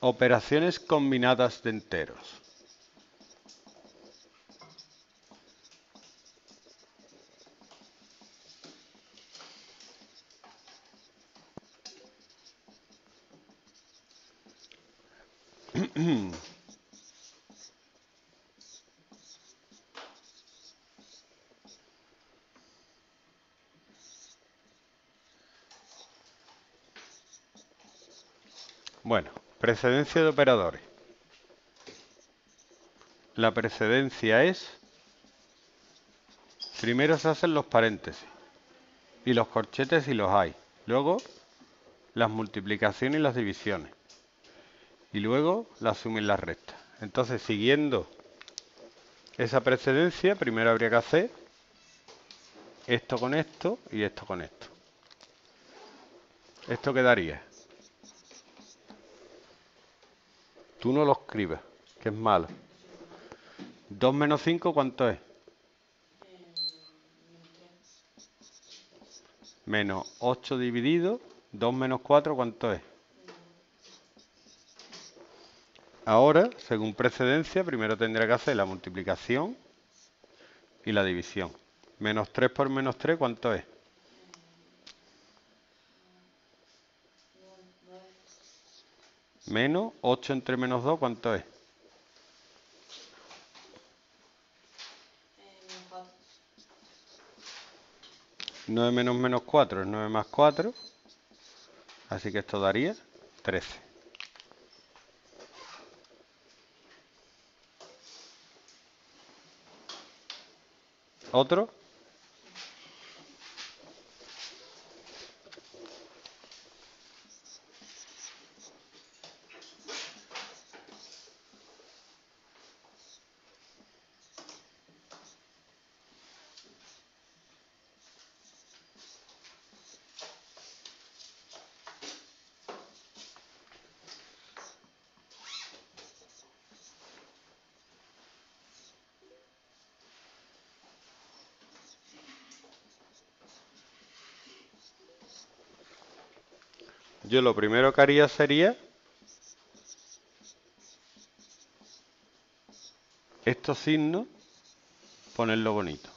Operaciones combinadas de enteros. Bueno, precedencia de operadores. La precedencia es, primero se hacen los paréntesis y los corchetes si los hay. Luego, las multiplicaciones y las divisiones. Y luego, la suma y la resta. Entonces, siguiendo esa precedencia, primero habría que hacer esto con esto y esto con esto. Esto quedaría Tú no lo escribes, que es malo. 2 menos 5, ¿cuánto es? Menos 8 dividido, 2 menos 4, ¿cuánto es? Ahora, según precedencia, primero tendré que hacer la multiplicación y la división. Menos 3 por menos 3, ¿cuánto es? Menos 8 entre menos 2, ¿cuánto es? 9 menos menos 4 es 9 más 4. Así que esto daría 13. ¿Otro? Yo lo primero que haría sería estos signos ponerlo bonito.